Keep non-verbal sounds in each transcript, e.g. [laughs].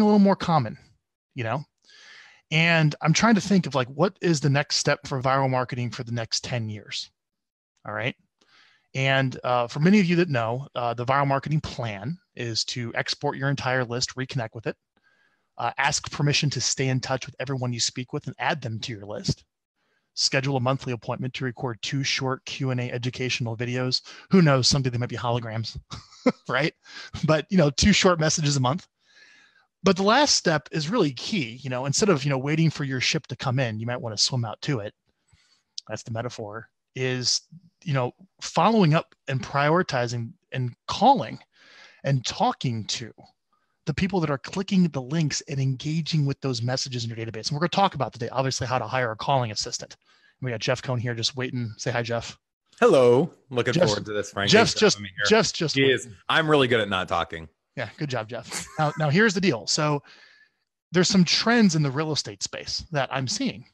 a little more common, you know? And I'm trying to think of like, what is the next step for Vyral marketing for the next 10 years? All right. And uh, for many of you that know, uh, the Vyral marketing plan is to export your entire list, reconnect with it, uh, ask permission to stay in touch with everyone you speak with and add them to your list schedule a monthly appointment to record two short q&a educational videos who knows someday they might be holograms [laughs] right but you know two short messages a month but the last step is really key you know instead of you know waiting for your ship to come in you might want to swim out to it that's the metaphor is you know following up and prioritizing and calling and talking to the people that are clicking the links and engaging with those messages in your database. And we're going to talk about today, obviously, how to hire a calling assistant. We got Jeff Cohn here just waiting. Say hi, Jeff. Hello. Looking Jeff's, forward to this, Frank. Jeff's just, Jeff's just. He is. I'm really good at not talking. Yeah, good job, Jeff. Now, now here's the deal. So there's some trends in the real estate space that I'm seeing.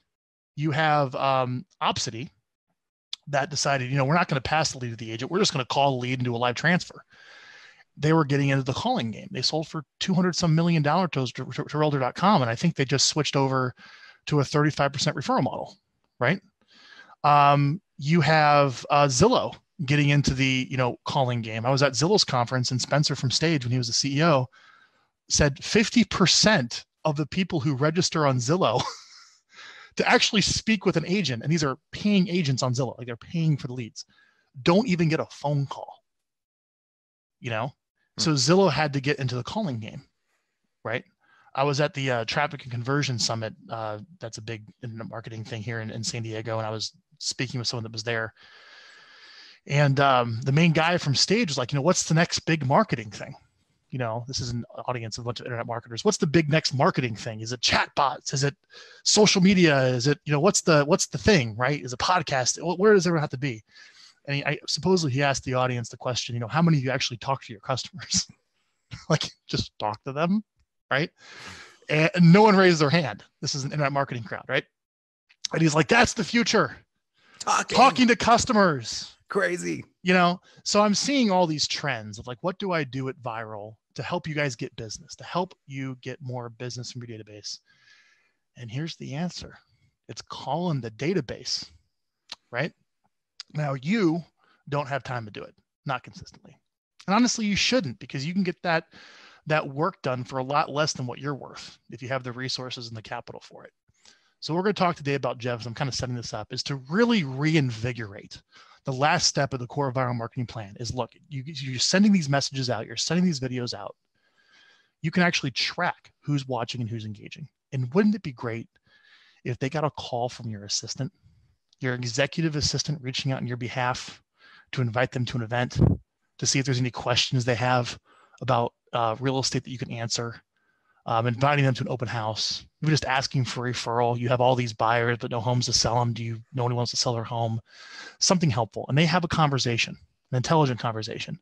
You have um, Opcity that decided, you know, we're not going to pass the lead to the agent. We're just going to call the lead and do a live transfer they were getting into the calling game. They sold for 200 some million dollar to, to, to realtor.com. And I think they just switched over to a 35% referral model, right? Um, you have uh, Zillow getting into the, you know, calling game. I was at Zillow's conference and Spencer from Stage when he was the CEO said 50% of the people who register on Zillow [laughs] to actually speak with an agent, and these are paying agents on Zillow, like they're paying for the leads, don't even get a phone call. You know, so Zillow had to get into the calling game, right? I was at the uh, Traffic and Conversion Summit. Uh, that's a big marketing thing here in, in, San Diego, and I was speaking with someone that was there. And um, the main guy from stage was like, you know, what's the next big marketing thing? You know, this is an audience of a bunch of internet marketers. What's the big next marketing thing? Is it chatbots? Is it social media? Is it, you know, what's the what's the thing, right? Is it podcast? Where does everyone have to be? and he, I supposedly he asked the audience the question, you know, how many of you actually talk to your customers? [laughs] like just talk to them, right? And no one raised their hand. This is an internet marketing crowd, right? And he's like, that's the future. Talking, talking to customers. Crazy. You know, so I'm seeing all these trends of like, what do I do at Vyral to help you guys get business, to help you get more business from your database? And here's the answer it's calling the database, right? Now you don't have time to do it, not consistently. And honestly, you shouldn't because you can get that that work done for a lot less than what you're worth if you have the resources and the capital for it. So we're going to talk today about Jeff. I'm kind of setting this up is to really reinvigorate the last step of the core Vyral marketing plan is look, you, you're sending these messages out, you're sending these videos out. You can actually track who's watching and who's engaging. And wouldn't it be great if they got a call from your assistant your executive assistant reaching out on your behalf to invite them to an event to see if there's any questions they have about uh, real estate that you can answer, um, inviting them to an open house, you're just asking for referral. You have all these buyers but no homes to sell them. Do you know anyone wants to sell their home? Something helpful. And they have a conversation, an intelligent conversation.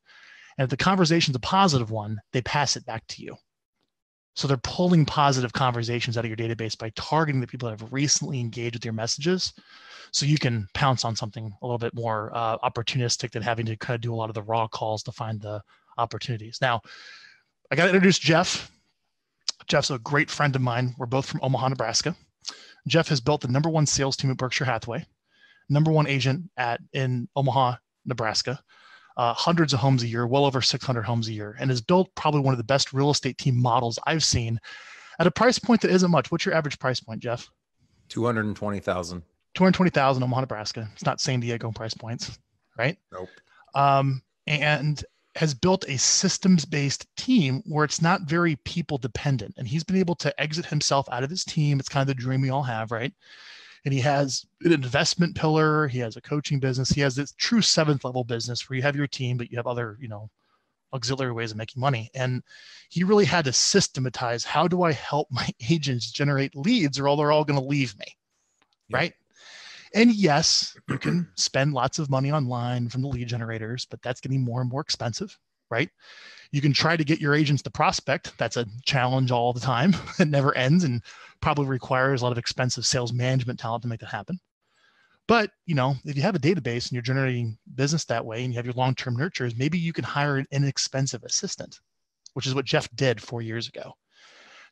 And if the conversation's a positive one, they pass it back to you. So they're pulling positive conversations out of your database by targeting the people that have recently engaged with your messages. So you can pounce on something a little bit more uh, opportunistic than having to kind of do a lot of the raw calls to find the opportunities. Now, I got to introduce Jeff. Jeff's a great friend of mine. We're both from Omaha, Nebraska. Jeff has built the number one sales team at Berkshire Hathaway, number one agent at in Omaha, Nebraska uh, hundreds of homes a year, well over 600 homes a year, and has built probably one of the best real estate team models I've seen at a price point that isn't much. What's your average price point, Jeff? 220,000. 220,000 Omaha, Nebraska. It's not San Diego price points, right? Nope. Um, and has built a systems based team where it's not very people dependent. And he's been able to exit himself out of his team. It's kind of the dream we all have, right? and he has an investment pillar he has a coaching business he has this true seventh level business where you have your team but you have other you know auxiliary ways of making money and he really had to systematize how do i help my [laughs] agents generate leads or all they're all going to leave me yeah. right and yes you can spend lots of money online from the lead generators but that's getting more and more expensive right you can try to get your agents to prospect that's a challenge all the time [laughs] it never ends and probably requires a lot of expensive sales management talent to make that happen. But you know, if you have a database and you're generating business that way, and you have your long-term nurtures, maybe you can hire an inexpensive assistant, which is what Jeff did four years ago.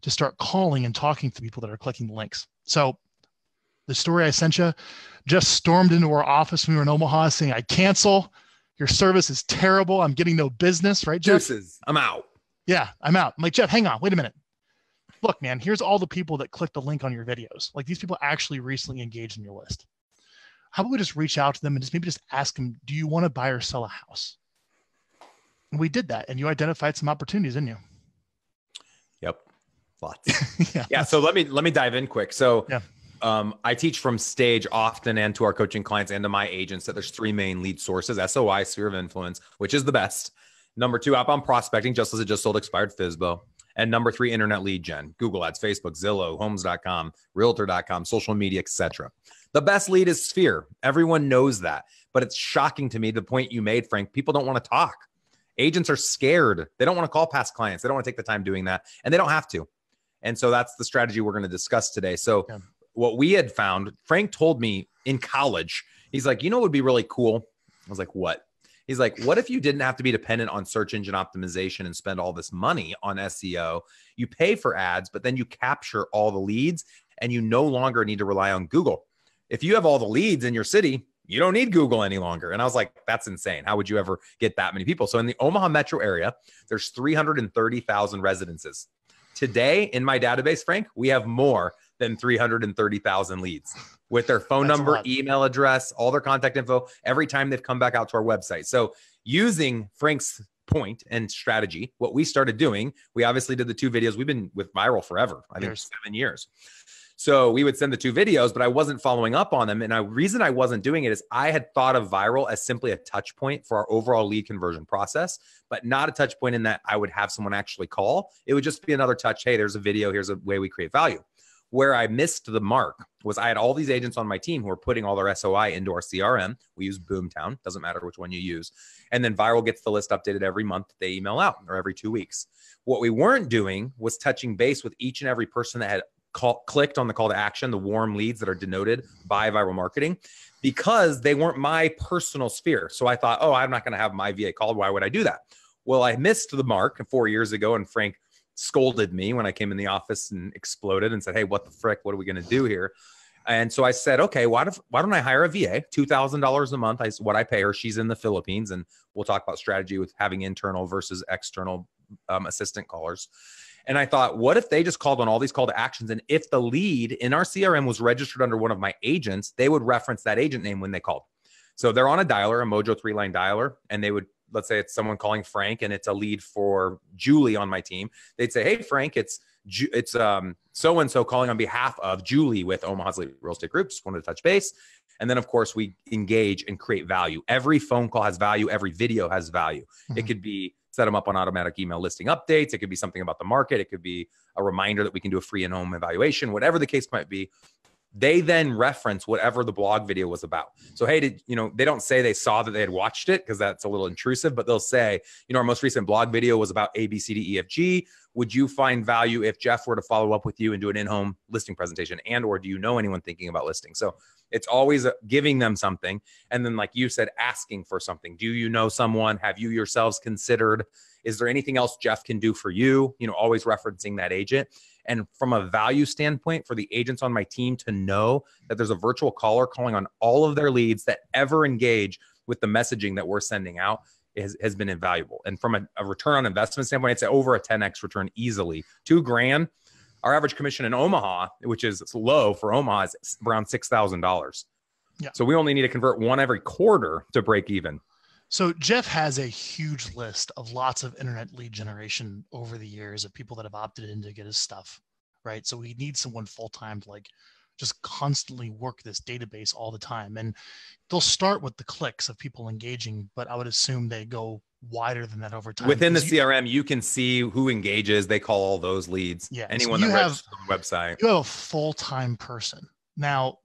to start calling and talking to people that are clicking the links. So the story I sent you just stormed into our office when we were in Omaha saying, I cancel. Your service is terrible. I'm getting no business, right, Jeff? Juices. I'm out. Yeah, I'm out. I'm like, Jeff, hang on, wait a minute. Look, man, here's all the people that clicked the link on your videos. Like these people actually recently engaged in your list. How about we just reach out to them and just maybe just ask them, do you want to buy or sell a house? And we did that and you identified some opportunities, didn't you? Yep. Lots. [laughs] yeah. yeah. So let me let me dive in quick. So yeah. Um, I teach from stage often and to our coaching clients and to my agents that there's three main lead sources SOI, sphere of influence, which is the best. Number two, outbound prospecting, just as it just sold expired FSBO. And number three, internet lead gen, Google ads, Facebook, Zillow, homes.com, realtor.com, social media, etc. The best lead is sphere. Everyone knows that. But it's shocking to me the point you made, Frank. People don't want to talk. Agents are scared. They don't want to call past clients. They don't want to take the time doing that. And they don't have to. And so that's the strategy we're going to discuss today. So, yeah. What we had found, Frank told me in college, he's like, you know, what would be really cool? I was like, what? He's like, what if you didn't have to be dependent on search engine optimization and spend all this money on SEO? You pay for ads, but then you capture all the leads and you no longer need to rely on Google. If you have all the leads in your city, you don't need Google any longer. And I was like, that's insane. How would you ever get that many people? So in the Omaha metro area, there's 330,000 residences. Today in my database, Frank, we have more than 330,000 leads with their phone number, email address, all their contact info every time they've come back out to our website. So, using Frank's point and strategy, what we started doing, we obviously did the two videos. We've been with Vyral forever, I think years. seven years. So we would send the two videos, but I wasn't following up on them. And the reason I wasn't doing it is I had thought of Vyral as simply a touch point for our overall lead conversion process, but not a touch point in that I would have someone actually call. It would just be another touch. Hey, there's a video. Here's a way we create value. Where I missed the mark was I had all these agents on my team who were putting all their SOI into our CRM. We use Boomtown, doesn't matter which one you use. And then Vyral gets the list updated every month that they email out or every two weeks. What we weren't doing was touching base with each and every person that had call, clicked on the call to action, the warm leads that are denoted by Vyral Marketing, because they weren't my personal sphere. So I thought, oh, I'm not going to have my VA called. Why would I do that? Well, I missed the mark four years ago, and Frank scolded me when I came in the office and exploded and said, Hey, what the frick? What are we going to do here? And so I said, okay, why, do, why don't I hire a VA? $2,000 a month. I, what I pay her. She's in the Philippines. And we'll talk about strategy with having internal versus external um, assistant callers. And I thought, what if they just called on all these call to actions? And if the lead in our CRM was registered under one of my agents, they would reference that agent name when they called. So they're on a dialer, a Mojo three line dialer, and they would let's say it's someone calling Frank and it's a lead for Julie on my team, they'd say, "Hey, Frank, it's it's um so and so calling on behalf of Julie with Omaha's Real Estate Group. Just wanted to touch base." And then, of course, we engage and create value. Every phone call has value. Every video has value. Mm-hmm. It could be set them up on automatic email listing updates. It could be something about the market. It could be a reminder that we can do a free in home evaluation, whatever the case might be they then reference whatever the blog video was about. So, hey, did you know they don't say they saw that they had watched it because that's a little intrusive, but they'll say, you know, our most recent blog video was about A, B, C, D, E, F, G. Would you find value if Jeff were to follow up with you and do an in-home listing presentation? And or do you know anyone thinking about listing? So it's always uh, giving them something. And then, like you said, asking for something. Do you know someone? Have you yourselves considered? Is there anything else Jeff can do for you? You know, always referencing that agent. And from a value standpoint, for the agents on my team to know that there's a virtual caller calling on all of their leads that ever engage with the messaging that we're sending out has, has been invaluable. And from a, a return on investment standpoint, I'd say over a 10x return easily. Two grand. Our average commission in Omaha, which is low for Omaha, is around six thousand dollars. Yeah. So we only need to convert one every quarter to break even. So Jeff has a huge list of lots of internet lead generation over the years of people that have opted in to get his stuff, right? So we need someone full time to like just constantly work this database all the time. And they'll start with the clicks of people engaging, but I would assume they go wider than that over time. Within the CRM, you can see who engages. They call all those leads. Yeah. Anyone so that have, on the website. You have a full time person. Now,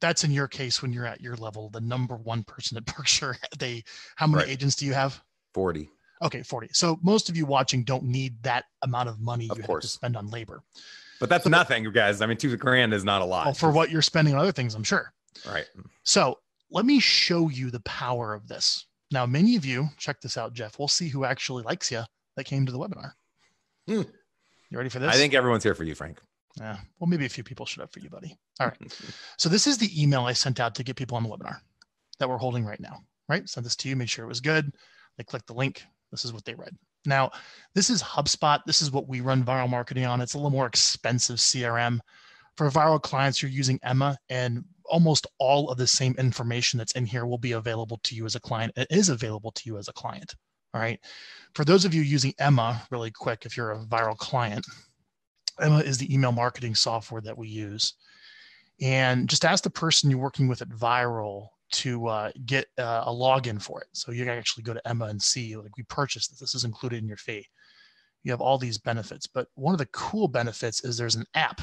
that's in your case when you're at your level, the number one person at [laughs] Berkshire. They how many right. agents do you have? 40. Okay, 40. So most of you watching don't need that amount of money of you course. have to spend on labor. But that's so nothing, you guys. I mean, two grand is not a lot. Well, for what you're spending on other things, I'm sure. Right. So let me show you the power of this. Now, many of you, check this out, Jeff. We'll see who actually likes you that came to the webinar. Hmm. You ready for this? I think everyone's here for you, Frank. Yeah. Well, maybe a few people showed up for you, buddy. All right. so this is the email I sent out to get people on the webinar that we're holding right now. Right. Send this to you. Make sure it was good. They click the link. This is what they read. Now, this is HubSpot. This is what we run Vyral marketing on. It's a little more expensive CRM. For Vyral clients, you're using Emma, and almost all of the same information that's in here will be available to you as a client. It is available to you as a client. All right. For those of you using Emma, really quick, if you're a Vyral client, Emma is the email marketing software that we use. And just ask the person you're working with at Vyral to uh, get uh, a login for it. So you can actually go to Emma and see, like, we purchased this. This is included in your fee. You have all these benefits. But one of the cool benefits is there's an app.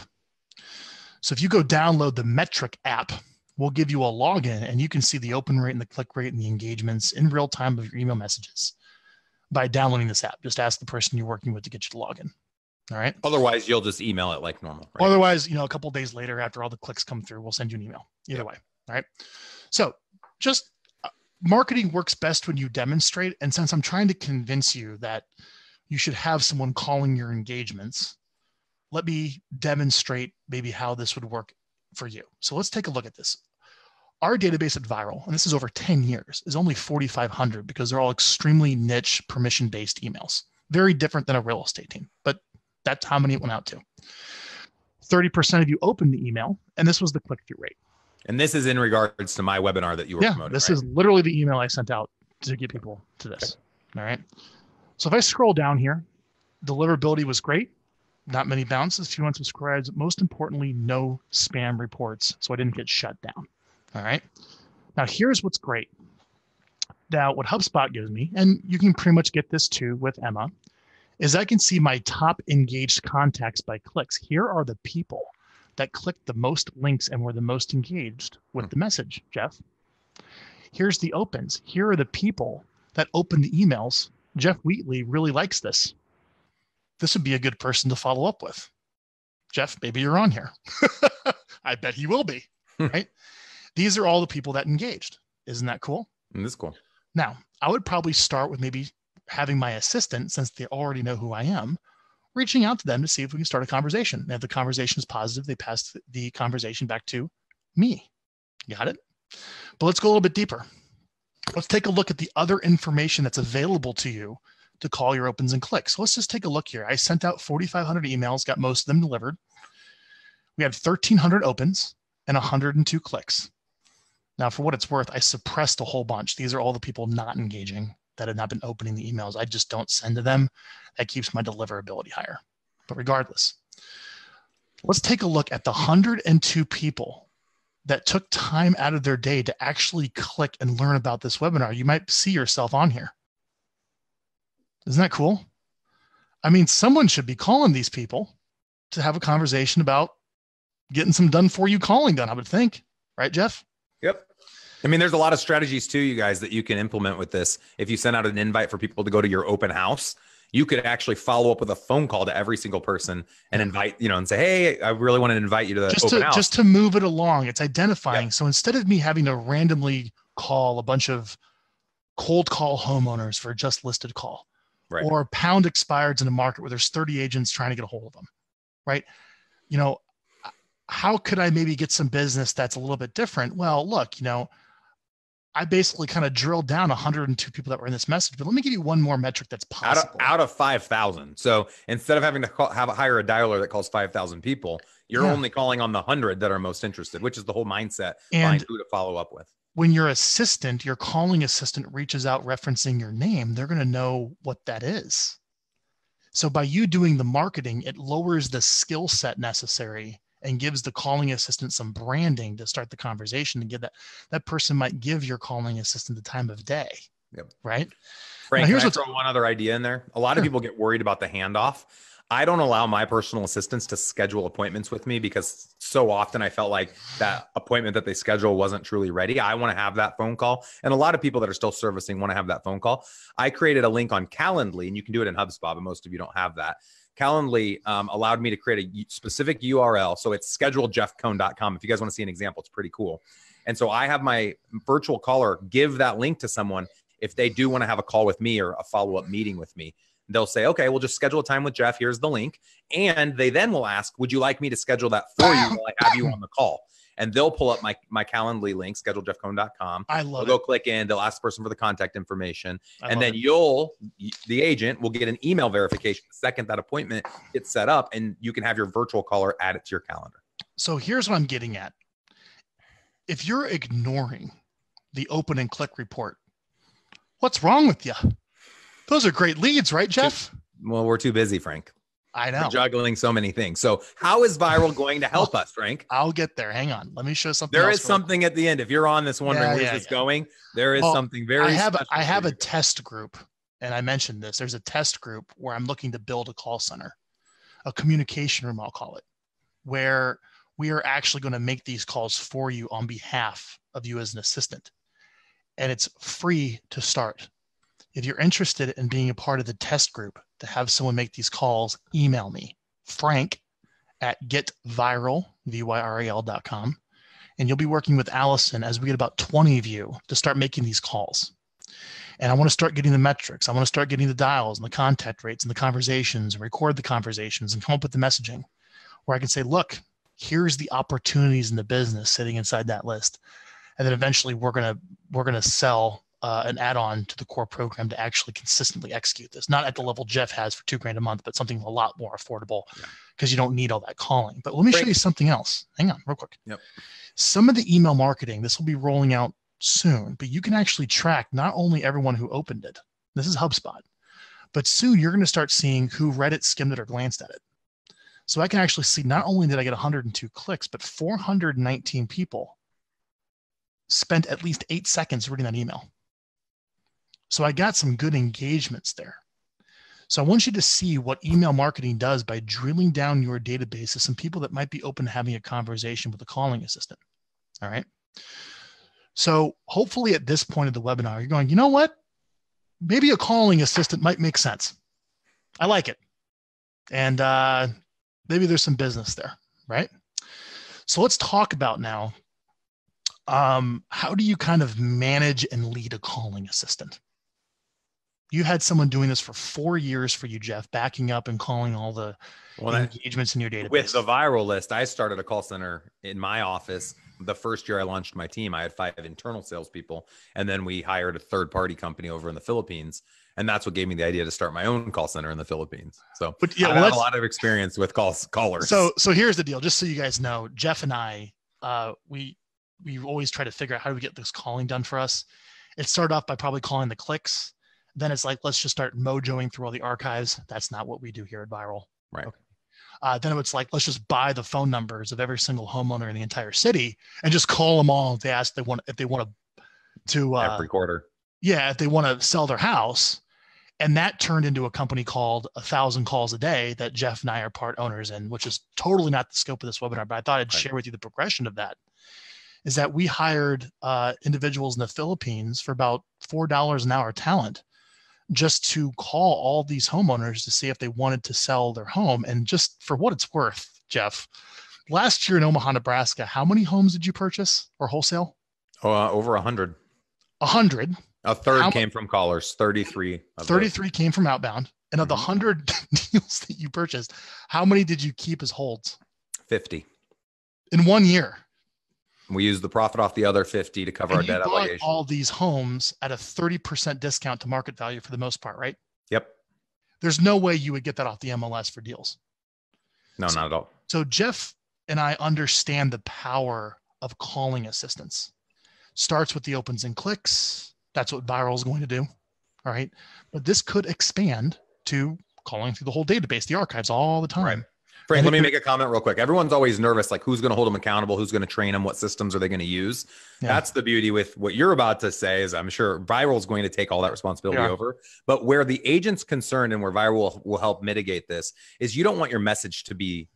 So if you go download the Metric app, we'll give you a login and you can see the open rate and the click rate and the engagements in real time of your email messages by downloading this app. Just ask the person you're working with to get you to login. All right. Otherwise, you'll just email it like normal. Right? Otherwise, you know, a couple days later, after all the clicks come through, we'll send you an email. Either yep. way. All right. So just uh, marketing works best when you demonstrate. And since I'm trying to convince you that you should have someone calling your engagements, let me demonstrate maybe how this would work for you. So let's take a look at this. Our database at Vyral, and this is over 10 years, is only 4,500 because they're all extremely niche permission based emails. Very different than a real estate team, but that's how many it went out to. 30% of you opened the email, and this was the click through rate. And this is in regards to my webinar that you were yeah, promoting. This right? is literally the email I sent out to get people to this. Okay. All right. So if I scroll down here, deliverability was great. Not many bounces, few unsubscribes. Most importantly, no spam reports. So I didn't get shut down. All right. Now here's what's great. Now, what HubSpot gives me, and you can pretty much get this too with Emma, is I can see my top engaged contacts by clicks. Here are the people that clicked the most links and were the most engaged with hmm. the message, Jeff. Here's the opens. Here are the people that opened the emails. Jeff Wheatley really likes this. This would be a good person to follow up with. Jeff, maybe you're on here. [laughs] I bet he will be. Hmm. right? These are all the people that engaged. Isn't that cool? That's cool. Now, I would probably start with maybe having my assistant, since they already know who I am, reaching out to them to see if we can start a conversation. And if the conversation is positive, they pass the conversation back to me. Got it? But let's go a little bit deeper. Let's take a look at the other information that's available to you to call your opens and clicks. So let's just take a look here. I sent out 4,500 emails, got most of them delivered. We had 1,300 opens and 102 clicks. Now, for what it's worth, I suppressed a whole bunch. These are all the people not engaging that have not been opening the emails. I just don't send to them. That keeps my deliverability higher. But regardless, let's take a look at the 102 people that took time out of their day to actually click and learn about this webinar. You might see yourself on here. Isn't that cool? I mean, someone should be calling these people to have a conversation about getting some done for you calling done, I would think. Right, Jeff? I mean, there's a lot of strategies too, you guys, that you can implement with this. If you send out an invite for people to go to your open house, you could actually follow up with a phone call to every single person and invite, you know, and say, "Hey, I really want to invite you to the just open to, house." Just to move it along, it's identifying. So instead of me having to randomly call a bunch of cold call homeowners for a just listed call, right. or pound expireds in a market where there's 30 agents trying to get a hold of them, right? You know, how could I maybe get some business that's a little bit different? Well, look, you know, I basically kind of drilled down 102 people that were in this message. But let me give you one more metric that's possible. Out of, out of 5,000. So instead of having to call, have hire a dialer that calls 5,000 people, you're yeah. only calling on the 100 that are most interested, which is the whole mindset and who to follow up with. When your assistant, your calling assistant reaches out referencing your name, they're going to know what that is. So by you doing the marketing, it lowers the skill set necessary and gives the calling assistant some branding to start the conversation and get that that person might give your calling assistant the time of day. Yep. Right. Frank, now, here's can I throw one other idea in there. A lot sure. of people get worried about the handoff. I don't allow my personal assistants to schedule appointments with me because so often I felt like that appointment that they schedule wasn't truly ready. I want to have that phone call. And a lot of people that are still servicing want to have that phone call. I created a link on Calendly and you can do it in HubSpot, but most of you don't have that. Calendly um, allowed me to create a specific URL. So it's schedulejeffcohn.com. If you guys want to see an example, it's pretty cool. And so I have my virtual caller give that link to someone if they do want to have a call with me or a follow up meeting with me. they'll say, okay, we'll just schedule a time with Jeff. Here's the link. And they then will ask, would you like me to schedule that for you while I have you on the call? And they'll pull up my my Calendly link, scheduledjeffcohn.com. I love they'll it. go click in, they'll ask the person for the contact information. I and then it. you'll, the agent will get an email verification the second that appointment gets set up, and you can have your virtual caller add it to your calendar. So here's what I'm getting at. If you're ignoring the open and click report, what's wrong with you? Those are great leads, right, Jeff? Well, we're too busy, Frank. I know. We're juggling so many things. So, how is Vyral going to help us, Frank? I'll get there. Hang on. Let me show something. There is something at the end. If you're on this wondering yeah, where's yeah, this yeah. going, there is well, something very. I have I have a test group, and I mentioned this. There's a test group where I'm looking to build a call center, a communication room, I'll call it, where we are actually going to make these calls for you on behalf of you as an assistant, and it's free to start. If you're interested in being a part of the test group to have someone make these calls, email me, frank at getvyral, V-Y-R-A-L.com. And you'll be working with Allison as we get about 20 of you to start making these calls. And I want to start getting the metrics. I want to start getting the dials and the contact rates and the conversations and record the conversations and come up with the messaging where I can say, look, here's the opportunities in the business sitting inside that list. And then eventually we're going to, we're going to sell uh, an add-on to the core program to actually consistently execute this. Not at the level Jeff has for two grand a month, but something a lot more affordable because yeah. you don't need all that calling. But let me Great. show you something else. Hang on, real quick. Yep. Some of the email marketing, this will be rolling out soon, but you can actually track not only everyone who opened it. This is HubSpot, but soon you're going to start seeing who read it, skimmed it, or glanced at it. So I can actually see not only did I get 102 clicks, but 419 people spent at least eight seconds reading that email. So I got some good engagements there. So I want you to see what email marketing does by drilling down your database of some people that might be open to having a conversation with a calling assistant. All right. So hopefully at this point of the webinar, you're going, you know what? Maybe a calling assistant might make sense. I like it. And uh, maybe there's some business there, right? So let's talk about now um, how do you kind of manage and lead a calling assistant? You had someone doing this for four years for you, Jeff, backing up and calling all the well, engagements in your database. With the Vyral list, I started a call center in my office. The first year I launched my team, I had five internal salespeople, and then we hired a third party company over in the Philippines. And that's what gave me the idea to start my own call center in the Philippines. So but yeah, I well, have a lot of experience with calls callers. So so here's the deal. Just so you guys know, Jeff and I, uh, we we always try to figure out how do we get this calling done for us. It started off by probably calling the clicks then it's like, let's just start mojoing through all the archives. That's not what we do here at Vyral. Right. Okay. Uh, then it's like, let's just buy the phone numbers of every single homeowner in the entire city and just call them all if they ask they want if they want to to uh, every quarter. Yeah, if they want to sell their house. And that turned into a company called A Thousand Calls a Day that Jeff and I are part owners in, which is totally not the scope of this webinar. But I thought I'd right. share with you the progression of that. Is that we hired uh, individuals in the Philippines for about four dollars an hour talent just to call all these homeowners to see if they wanted to sell their home. And just for what it's worth, Jeff, last year in Omaha, Nebraska, how many homes did you purchase or wholesale? Oh, uh, over a hundred. A hundred. A third how, came from callers. Thirty-three. 33 came from outbound. And of the mm-hmm. hundred [laughs] deals that you purchased, how many did you keep as holds? Fifty. In one year. We use the profit off the other 50 to cover and our debt obligation. All these homes at a 30% discount to market value for the most part, right? Yep. There's no way you would get that off the MLS for deals. No, so, not at all. So Jeff and I understand the power of calling assistance. Starts with the opens and clicks. That's what Vyral is going to do. All right. But this could expand to calling through the whole database, the archives all the time. Right. Frank, let me make a comment real quick. Everyone's always nervous, like who's going to hold them accountable, who's going to train them, what systems are they going to use. Yeah. That's the beauty with what you're about to say. Is I'm sure Vyral is going to take all that responsibility yeah. over. But where the agent's concerned and where Vyral will, help mitigate this is you don't want your message to be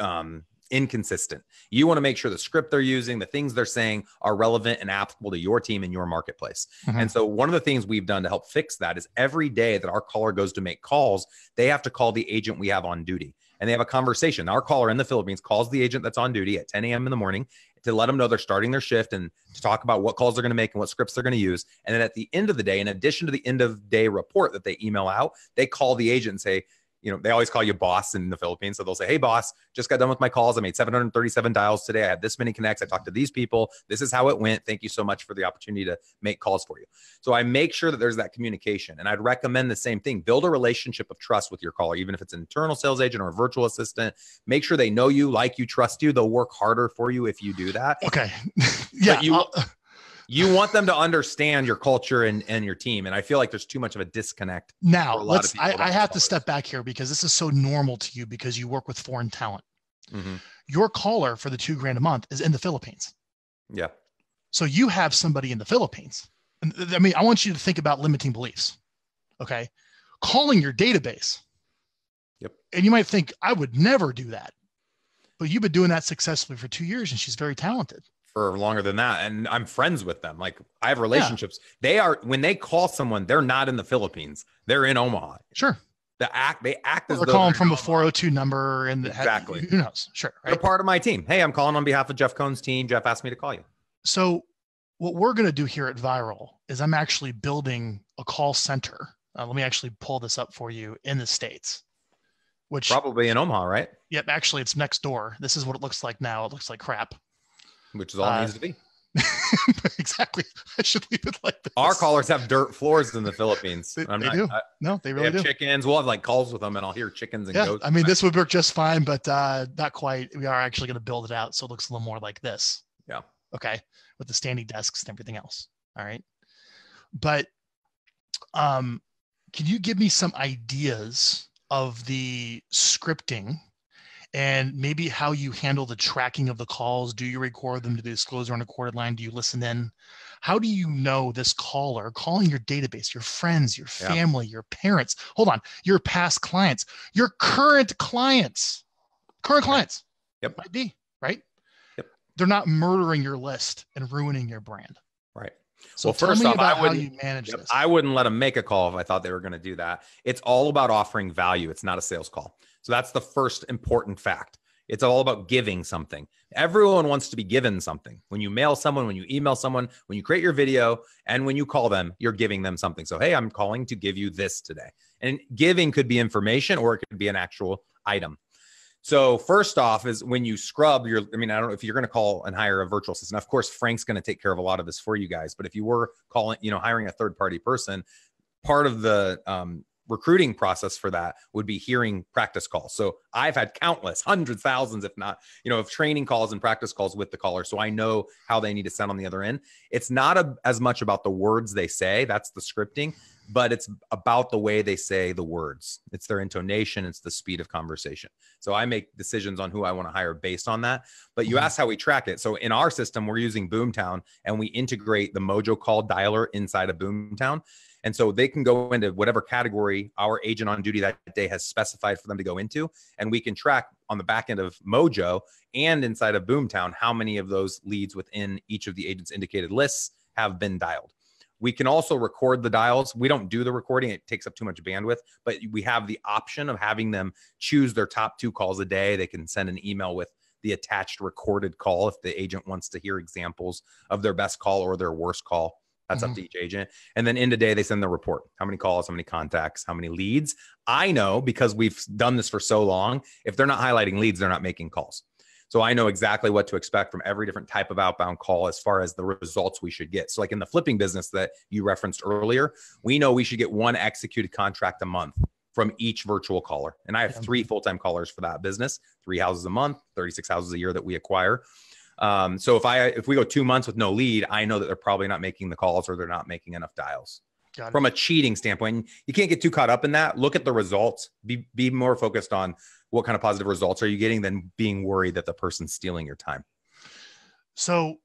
um, inconsistent. You want to make sure the script they're using, the things they're saying are relevant and applicable to your team and your marketplace. Mm-hmm. And so one of the things we've done to help fix that is every day that our caller goes to make calls, they have to call the agent we have on duty and they have a conversation. Our caller in the Philippines calls the agent that's on duty at 10 a.m. in the morning, to let them know they're starting their shift and to talk about what calls they're going to make and what scripts they're going to use. And then at the end of the day, in addition to the end of day report that they email out, they call the agent and say, you know, they always call you boss in the Philippines. So they'll say, Hey, boss, just got done with my calls. I made 737 dials today. I had this many connects. I talked to these people. This is how it went. Thank you so much for the opportunity to make calls for you. So I make sure that there's that communication. And I'd recommend the same thing build a relationship of trust with your caller, even if it's an internal sales agent or a virtual assistant. Make sure they know you, like you, trust you. They'll work harder for you if you do that. Okay. [laughs] yeah. But you, you want them to understand your culture and, and your team. And I feel like there's too much of a disconnect. Now, let's, I, I have to step back here because this is so normal to you because you work with foreign talent. Mm-hmm. Your caller for the two grand a month is in the Philippines. Yeah. So you have somebody in the Philippines. I mean, I want you to think about limiting beliefs. Okay. Calling your database. Yep. And you might think, I would never do that. But you've been doing that successfully for two years and she's very talented for longer than that and i'm friends with them. Like i have relationships. Yeah. they are when they call someone they're not in the philippines. They're in omaha. Sure. The act they act as they're calling from a 402 number and exactly. who knows? Sure right? they're part of my team. Hey i'm calling on behalf of jeff cohn's team. Jeff asked me to call you. So what we're going to do here at Vyral is i'm actually building a call center. Uh, let me actually pull this up for you in the states which probably in omaha right? Yep actually it's next door. This is what it looks like now. It looks like crap which is all uh, it needs to be. [laughs] exactly. I should leave it like this. Our callers have dirt floors in the Philippines. they, they not, do. I, no, they really they do. Chickens. We'll have like calls with them, and I'll hear chickens and yeah, goats. I mean, this would work just fine, but uh, not quite. We are actually going to build it out so it looks a little more like this. Yeah. Okay. With the standing desks and everything else. All right. But um, can you give me some ideas of the scripting and maybe how you handle the tracking of the calls. Do you record them? Do they disclose on a recorded line? Do you listen in? How do you know this caller calling your database, your friends, your family, yeah. your parents? Hold on, your past clients, your current clients, current clients. Yep. Might be, right? Yep. They're not murdering your list and ruining your brand. Right. So well, first off, I wouldn't, manage yep, this. I wouldn't let them make a call if I thought they were going to do that. It's all about offering value. It's not a sales call. So that's the first important fact. It's all about giving something. Everyone wants to be given something. When you mail someone, when you email someone, when you create your video, and when you call them, you're giving them something. So, hey, I'm calling to give you this today. And giving could be information or it could be an actual item. So, first off, is when you scrub your, I mean, I don't know if you're going to call and hire a virtual assistant. Of course, Frank's going to take care of a lot of this for you guys. But if you were calling, you know, hiring a third party person, part of the um, recruiting process for that would be hearing practice calls. So I've had countless, hundreds, thousands, if not, you know, of training calls and practice calls with the caller. So I know how they need to sound on the other end. It's not a, as much about the words they say, that's the scripting, but it's about the way they say the words. It's their intonation, it's the speed of conversation. So I make decisions on who I want to hire based on that. But you mm-hmm. asked how we track it. So in our system, we're using Boomtown and we integrate the Mojo call dialer inside of Boomtown. And so they can go into whatever category our agent on duty that day has specified for them to go into. And we can track on the back end of Mojo and inside of Boomtown how many of those leads within each of the agent's indicated lists have been dialed. We can also record the dials. We don't do the recording, it takes up too much bandwidth, but we have the option of having them choose their top two calls a day. They can send an email with the attached recorded call if the agent wants to hear examples of their best call or their worst call. That's mm-hmm. up to each agent. And then in the day, they send the report how many calls, how many contacts, how many leads. I know because we've done this for so long, if they're not highlighting leads, they're not making calls. So I know exactly what to expect from every different type of outbound call as far as the results we should get. So, like in the flipping business that you referenced earlier, we know we should get one executed contract a month from each virtual caller. And I have three full time callers for that business, three houses a month, 36 houses a year that we acquire. Um, so if I if we go two months with no lead, I know that they're probably not making the calls or they're not making enough dials. From a cheating standpoint, you can't get too caught up in that. Look at the results. Be be more focused on what kind of positive results are you getting than being worried that the person's stealing your time. So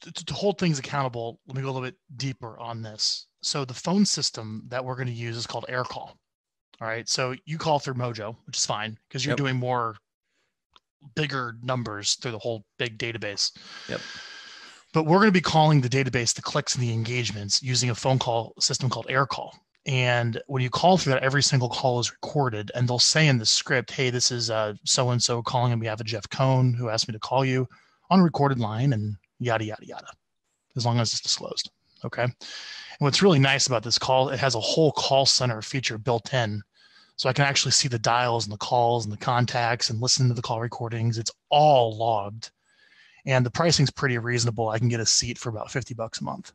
to, to hold things accountable, let me go a little bit deeper on this. So the phone system that we're going to use is called AirCall. All right. So you call through Mojo, which is fine because you're yep. doing more bigger numbers through the whole big database. Yep. But we're going to be calling the database the clicks and the engagements using a phone call system called AirCall. And when you call through that, every single call is recorded, and they'll say in the script, "Hey, this is so and so calling on behalf of Jeff Cohn, who asked me to call you. on a recorded line and yada, yada, yada, as long as it's disclosed. Okay. And what's really nice about this call, it has a whole call center feature built in. So I can actually see the dials and the calls and the contacts and listen to the call recordings. It's all logged. And the pricing's pretty reasonable. I can get a seat for about 50 bucks a month.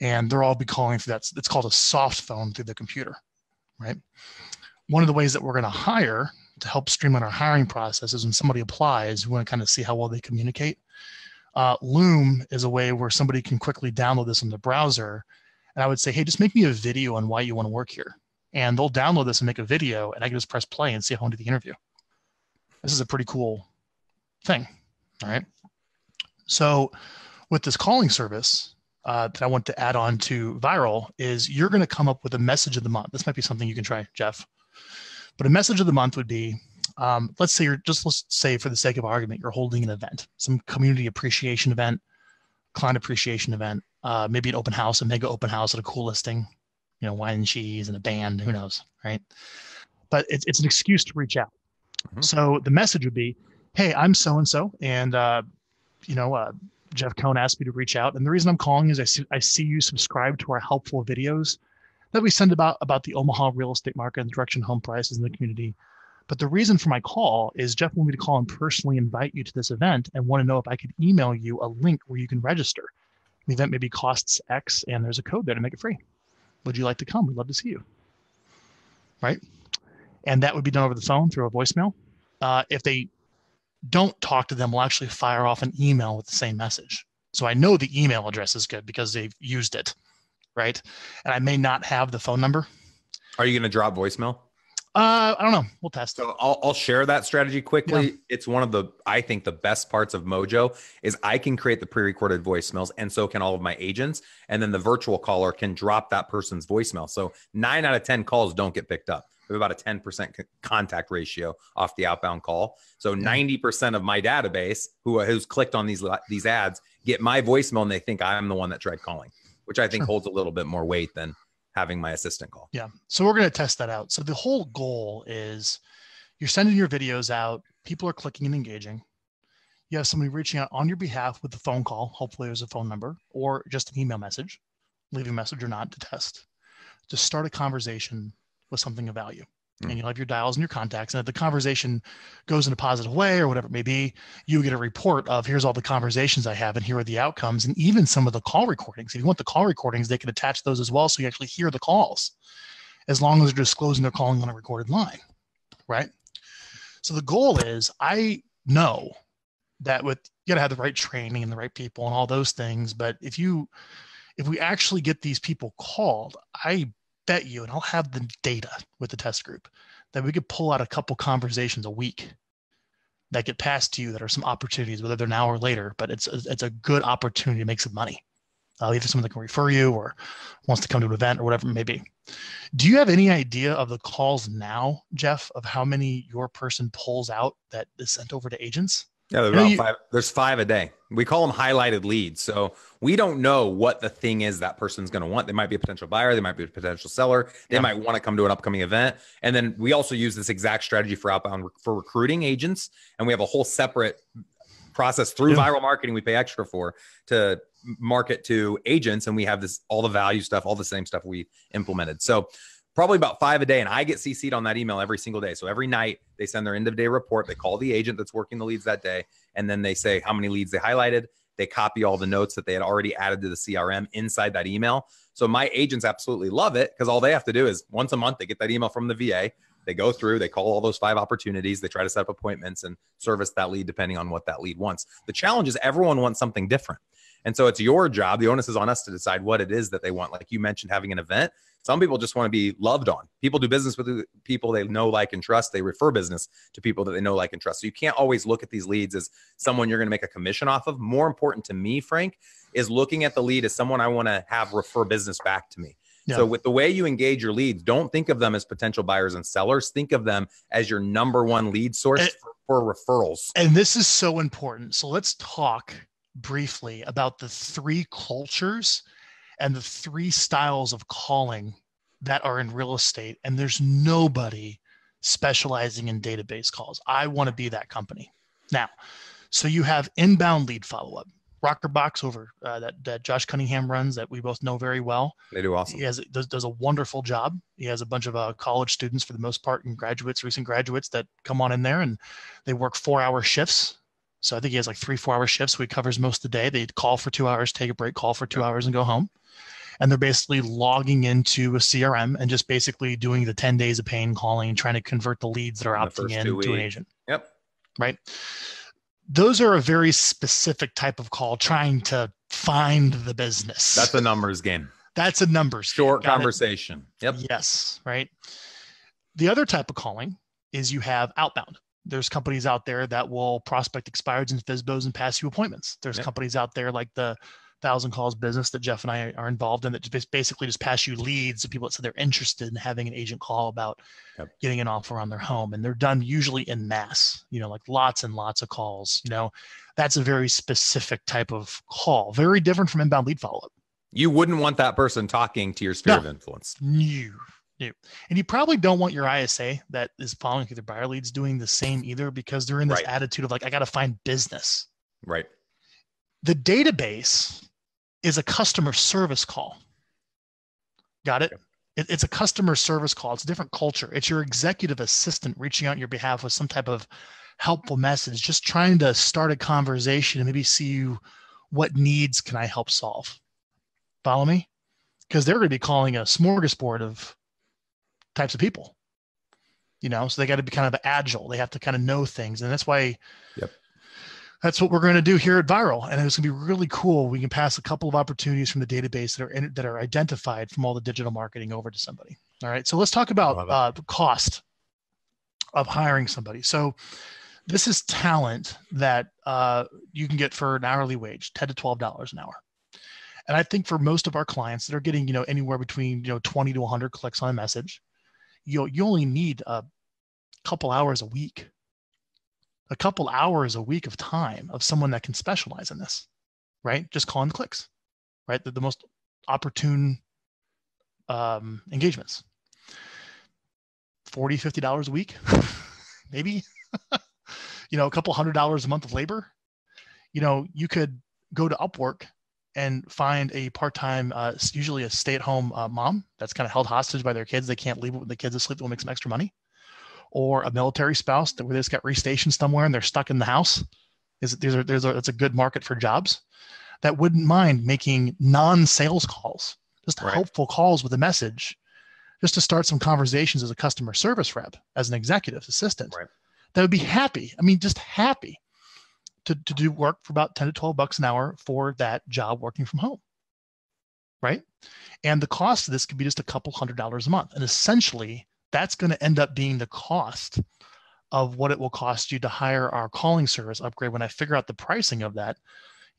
And they're all be calling through that. It's called a soft phone through the computer, right? One of the ways that we're going to hire to help streamline our hiring process is when somebody applies, we want to kind of see how well they communicate. Uh, Loom is a way where somebody can quickly download this in the browser. And I would say, hey, just make me a video on why you want to work here. And they'll download this and make a video, and I can just press play and see how I do the interview. This is a pretty cool thing. All right. So, with this calling service uh, that I want to add on to Vyral, is you're going to come up with a message of the month. This might be something you can try, Jeff. But a message of the month would be um, let's say you're just let's say for the sake of argument, you're holding an event, some community appreciation event, client appreciation event, uh, maybe an open house, a mega open house at a cool listing, you know, wine and cheese and a band, who knows, right? But it's, it's an excuse to reach out. Mm-hmm. So the message would be, hey, I'm so and so, and uh, you know, uh, Jeff Cohn asked me to reach out, and the reason I'm calling is I see I see you subscribe to our helpful videos that we send about about the Omaha real estate market and direction home prices in the community. But the reason for my call is Jeff wanted me to call and personally invite you to this event and want to know if I could email you a link where you can register. The event maybe costs X and there's a code there to make it free. Would you like to come? We'd love to see you. Right. And that would be done over the phone through a voicemail. Uh, if they don't talk to them, we'll actually fire off an email with the same message. So I know the email address is good because they've used it. Right. And I may not have the phone number. Are you going to drop voicemail? Uh, I don't know. We'll test. So I'll, I'll share that strategy quickly. Yeah. It's one of the I think the best parts of Mojo is I can create the pre-recorded voicemails, and so can all of my agents. And then the virtual caller can drop that person's voicemail. So nine out of ten calls don't get picked up. We have about a ten percent contact ratio off the outbound call. So ninety percent of my database who who's clicked on these these ads get my voicemail, and they think I'm the one that tried calling, which I think sure. holds a little bit more weight than having my assistant call. Yeah. So we're going to test that out. So the whole goal is you're sending your videos out, people are clicking and engaging. You have somebody reaching out on your behalf with a phone call. Hopefully, there's a phone number or just an email message, leaving a message or not to test. To start a conversation with something of value mm. and you'll have your dials and your contacts. And if the conversation goes in a positive way or whatever it may be, you get a report of here's all the conversations I have and here are the outcomes. And even some of the call recordings. If you want the call recordings, they can attach those as well. So you actually hear the calls as long as they're disclosing they're calling on a recorded line. Right. So the goal is I know that with you gotta have the right training and the right people and all those things. But if you if we actually get these people called, I bet you, and I'll have the data with the test group, that we could pull out a couple conversations a week that get passed to you that are some opportunities, whether they're now or later, but it's a, it's a good opportunity to make some money. Uh, either someone that can refer you or wants to come to an event or whatever it may be. Do you have any idea of the calls now, Jeff, of how many your person pulls out that is sent over to agents? Yeah, there's you, five. There's five a day. We call them highlighted leads. So we don't know what the thing is that person's going to want. They might be a potential buyer. They might be a potential seller. They yeah. might want to come to an upcoming event. And then we also use this exact strategy for outbound for recruiting agents. And we have a whole separate process through yeah. Vyral Marketing. We pay extra for to market to agents. And we have this all the value stuff, all the same stuff we implemented. So probably about five a day. And I get CC'd on that email every single day. So every night they send their end of day report. They call the agent that's working the leads that day. And then they say how many leads they highlighted. They copy all the notes that they had already added to the CRM inside that email. So my agents absolutely love it because all they have to do is once a month, they get that email from the VA. They go through, they call all those five opportunities, they try to set up appointments and service that lead depending on what that lead wants. The challenge is everyone wants something different. And so it's your job. The onus is on us to decide what it is that they want. Like you mentioned, having an event. Some people just want to be loved on. People do business with people they know, like, and trust. They refer business to people that they know, like, and trust. So you can't always look at these leads as someone you're going to make a commission off of. More important to me, Frank, is looking at the lead as someone I want to have refer business back to me. Yeah. So with the way you engage your leads, don't think of them as potential buyers and sellers. Think of them as your number one lead source and, for, for referrals. And this is so important. So let's talk briefly about the three cultures and the three styles of calling that are in real estate. And there's nobody specializing in database calls. I want to be that company. Now, So you have inbound lead follow up. Rockerbox over uh, that that Josh Cunningham runs that we both know very well. They do awesome. He has does, does a wonderful job. He has a bunch of uh, college students for the most part and graduates, recent graduates that come on in there and they work four hour shifts. So I think he has like three four hour shifts. So he covers most of the day. They call for two hours, take a break, call for two hours, and go home. And they're basically logging into a CRM and just basically doing the 10 days of pain calling, trying to convert the leads that are opting in to an agent. Yep. Right those are a very specific type of call trying to find the business. That's a numbers game. That's a numbers short conversation. It? Yep. Yes. Right. The other type of calling is you have outbound. There's companies out there that will prospect expireds and FSBOs and pass you appointments. There's companies out there like the thousand calls business that Jeff and I are involved in that just basically just pass you leads of people that said they're interested in having an agent call about yep. getting an offer on their home. And they're done usually in mass, you know, like lots and lots of calls. You know, that's a very specific type of call, very different from inbound lead follow up. You wouldn't want that person talking to your sphere no. of influence. No, no. And you probably don't want your ISA that is following through the buyer leads doing the same either because they're in this right. attitude of like, I got to find business. Right. The database is a customer service call. Got it? it? It's a customer service call. It's a different culture. It's your executive assistant reaching out on your behalf with some type of helpful message, just trying to start a conversation and maybe see you what needs can I help solve. Follow me? Because they're going to be calling a smorgasbord of types of people. You know, so they got to be kind of agile. They have to kind of know things. And that's why yep that's what we're going to do here at Vyral and it's going to be really cool. We can pass a couple of opportunities from the database that are in, that are identified from all the digital marketing over to somebody. All right, so let's talk about uh, the cost of hiring somebody. So this is talent that uh, you can get for an hourly wage, ten to twelve dollars an hour. And I think for most of our clients that are getting, you know, anywhere between you know twenty to one hundred clicks on a message, you you only need a couple hours a week a couple hours a week of time of someone that can specialize in this, right? Just calling the clicks, right? The, the most opportune um, engagements. 40 $50 a week, [laughs] maybe, [laughs] you know, a couple hundred dollars a month of labor. You know, you could go to Upwork and find a part-time, uh, usually a stay-at-home uh, mom that's kind of held hostage by their kids. They can't leave the kids asleep. They'll make some extra money or a military spouse that where they just got restationed somewhere and they're stuck in the house. Is there's a, there's a, that's a good market for jobs that wouldn't mind making non-sales calls, just right. helpful calls with a message, just to start some conversations as a customer service rep, as an executive assistant. Right. That would be happy. I mean, just happy to, to do work for about 10 to 12 bucks an hour for that job working from home. Right. And the cost of this could be just a couple hundred dollars a month. And essentially, that's going to end up being the cost of what it will cost you to hire our calling service upgrade. When I figure out the pricing of that,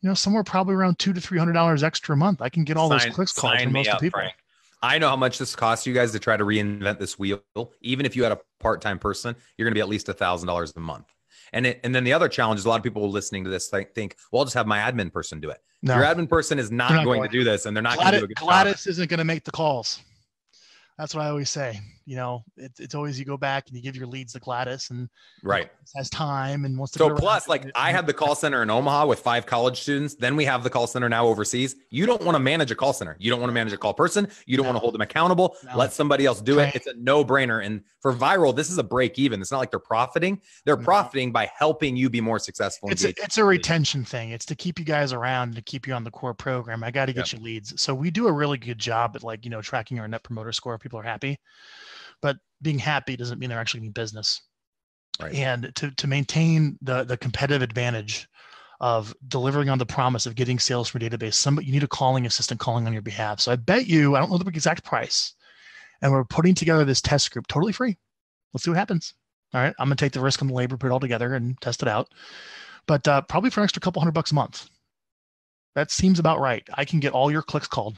you know, somewhere probably around two to three hundred dollars extra a month. I can get all sign, those clicks calls from most up, of people. Frank. I know how much this costs you guys to try to reinvent this wheel. Even if you had a part-time person, you're going to be at least a thousand dollars a month. And it, and then the other challenge is a lot of people listening to this think, think well, I'll just have my admin person do it. No. Your admin person is not, not going, going, to do this, and they're not Gladys, going to do a good Gladys job. isn't going to make the calls. That's what I always say you know, it's it's always you go back and you give your leads to Gladys and right has time and wants to. So plus, like I have the call center in Omaha with five college students. Then we have the call center now overseas. You don't want to manage a call center. You don't want to manage a call person. You don't no. want to hold them accountable. No. Let somebody else do it. It's a no brainer. And for Vyral, this is a break even. It's not like they're profiting. They're no. profiting by helping you be more successful. It's a, it's a retention thing. It's to keep you guys around to keep you on the core program. I got to get yep. you leads. So we do a really good job at like you know tracking our net promoter score. People are happy. But being happy doesn't mean they're actually in business. Right. And to, to maintain the, the competitive advantage of delivering on the promise of getting sales from a database, somebody you need a calling assistant calling on your behalf. So I bet you, I don't know the exact price, and we're putting together this test group totally free. Let's see what happens. All right, I'm gonna take the risk on the labor, put it all together, and test it out. But uh, probably for an extra couple hundred bucks a month. That seems about right. I can get all your clicks called.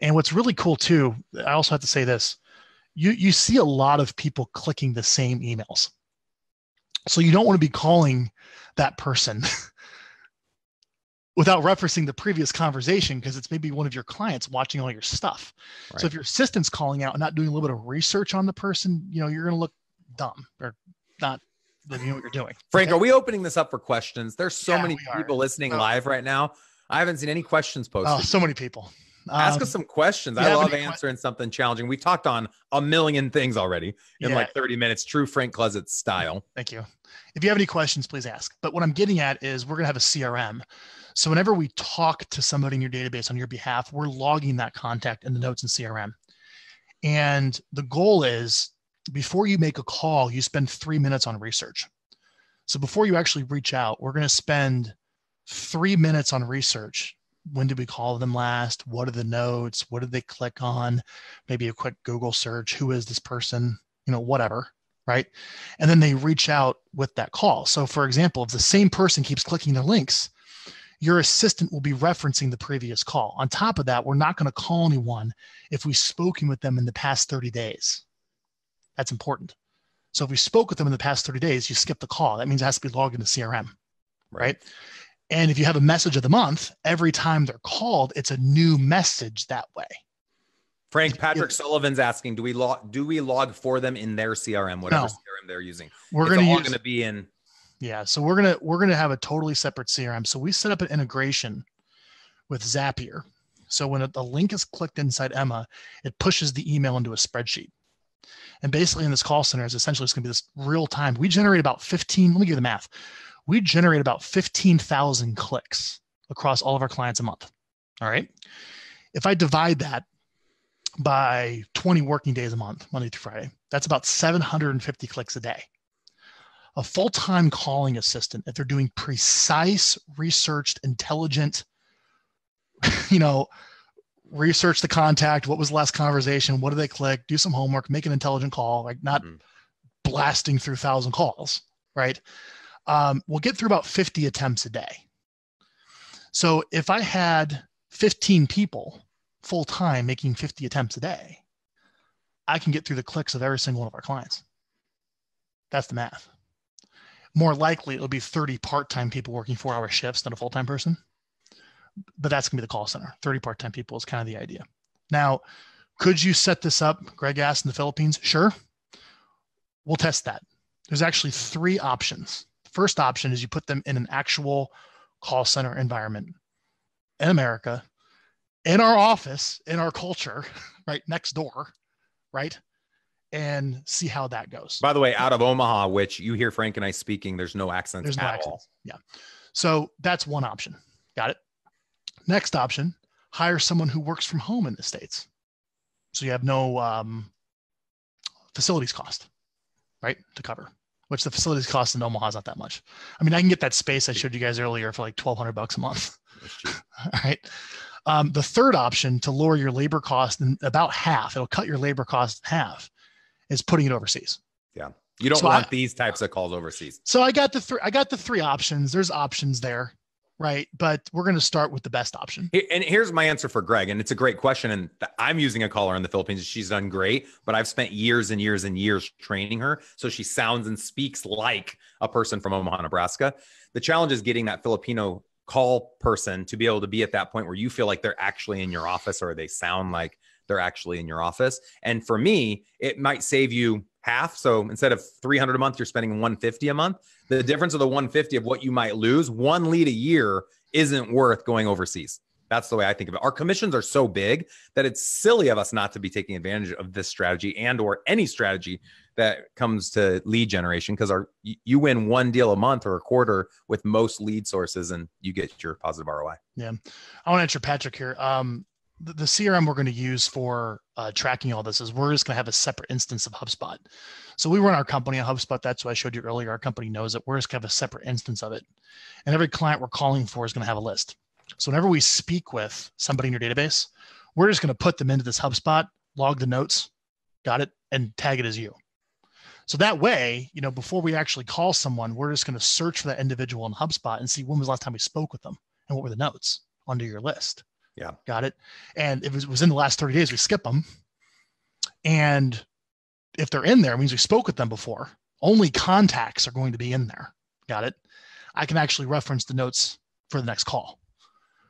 And what's really cool too, I also have to say this: you you see a lot of people clicking the same emails. So you don't want to be calling that person [laughs] without referencing the previous conversation because it's maybe one of your clients watching all your stuff. Right. So if your assistant's calling out and not doing a little bit of research on the person, you know, you're going to look dumb or not you know what you're doing. Frank, okay? are we opening this up for questions? There's so yeah, many people listening oh. live right now. I haven't seen any questions oh, posted. Oh, so many people. Ask um, us some questions. I love answering something challenging. We talked on a million things already in yeah. like 30 minutes, true Frank Klesitz style. Thank you. If you have any questions, please ask. But what I'm getting at is we're going to have a CRM. So whenever we talk to somebody in your database on your behalf, we're logging that contact in the notes in CRM. And the goal is before you make a call, you spend three minutes on research. So before you actually reach out, we're going to spend three minutes on research. When did we call them last? What are the notes? What did they click on? Maybe a quick Google search. Who is this person? You know, whatever. Right. And then they reach out with that call. So, for example, if the same person keeps clicking their links, your assistant will be referencing the previous call. On top of that, we're not going to call anyone if we've spoken with them in the past 30 days. That's important. So if we spoke with them in the past 30 days, you skip the call. That means it has to be logged into CRM, right? And if you have a message of the month, every time they're called, it's a new message that way. Frank Patrick Sullivan's asking, do we log do we log for them in their CRM, whatever no. CRM they're using? We're going to going to be in yeah, so we're gonna we're gonna have a totally separate CRM. So we set up an integration with Zapier. So when the link is clicked inside Emma, it pushes the email into a spreadsheet. And basically, in this call center, is essentially it's going to be this real time. We generate about 15. Let me give you the math. We generate about 15,000 clicks across all of our clients a month. All right. If I divide that by 20 working days a month, Monday through Friday, that's about 750 clicks a day a full-time calling assistant if they're doing precise researched intelligent [laughs] you know research the contact what was the last conversation what did they click do some homework make an intelligent call like not mm-hmm. blasting through thousand calls right um, we'll get through about 50 attempts a day. So if i had 15 people full time making 50 attempts a day i can get through the clicks of every single one of our clients. That's the math. More likely it'll be 30 part-time people working four hour shifts than a full-time person but that's going to be the call center. 30 part-time people is kind of the idea. Now could you set this up greg asked in the philippines? Sure. We'll test that. There's actually three options first option is you put them in an actual call center environment in america in our office in our culture [laughs] right next door right and see how that goes. By the way, out of Omaha, which you hear Frank and I speaking, there's no accents there's no accents. All. Yeah. So that's one option. Got it. Next option, hire someone who works from home in the States. So you have no um, facilities cost, right, to cover, which the facilities cost in Omaha is not that much. I mean, I can get that space I showed you guys earlier for like 1200 bucks a month. [laughs] All [laughs] right. Um, the third option to lower your labor cost in about half, it'll cut your labor cost in half is putting it overseas. Yeah. You don't so want I, these types of calls overseas. So I got the three I got the three options. There's options there, right? But we're going to start with the best option. And here's my answer for Greg, and it's a great question. And I'm using a caller in the Philippines. She's done great, but I've spent years and years and years training her, so she sounds and speaks like a person from Omaha, Nebraska. The challenge is getting that Filipino call person to be able to be at that point where you feel like they're actually in your office or they sound like they're actually in your office. And for me, it might save you half. So instead of 300 a month, you're spending 150 a month. The difference of the 150 of what you might lose, one lead a year isn't worth going overseas. That's the way I think of it. Our commissions are so big that it's silly of us not to be taking advantage of this strategy and or any strategy that comes to lead generation because our you win one deal a month or a quarter with most lead sources and you get your positive ROI. Yeah. I want to answer Patrick here. Um, the, CRM we're going to use for uh, tracking all this is we're just going to have a separate instance of HubSpot. So we run our company on HubSpot. That's what I showed you earlier. Our company knows it. We're just going to have a separate instance of it. And every client we're calling for is going to have a list. So whenever we speak with somebody in your database, we're just going to put them into this HubSpot, log the notes, got it, and tag it as you. So that way, you know, before we actually call someone, we're just going to search for that individual in HubSpot and see when was the last time we spoke with them and what were the notes under your list. Yeah. Got it. And if it was in the last 30 days, we skip them. And if they're in there, means we spoke with them before. Only contacts are going to be in there. Got it. I can actually reference the notes for the next call,